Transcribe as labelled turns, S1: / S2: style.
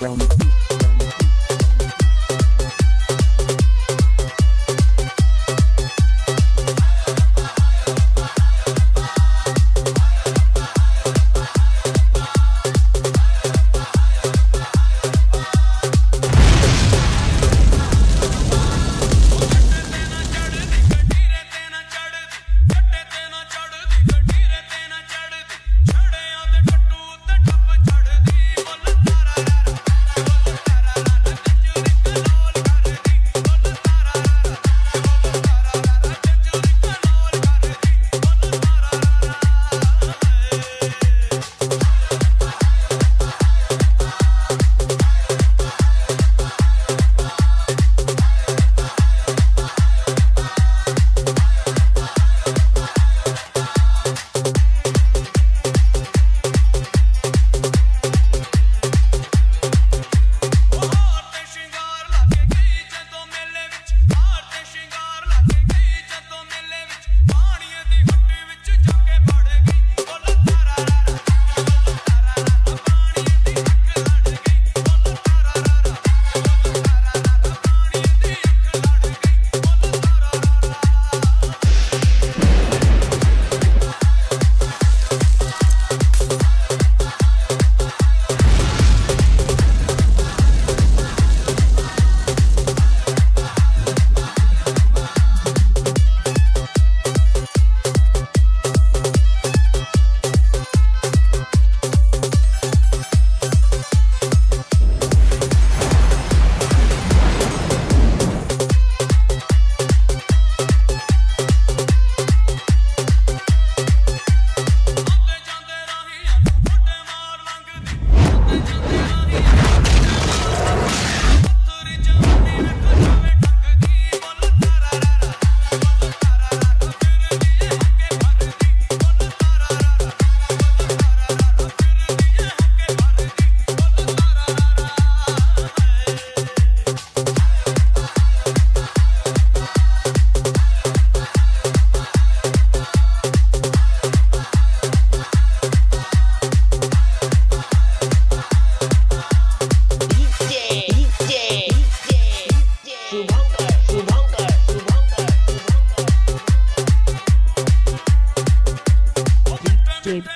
S1: Rome.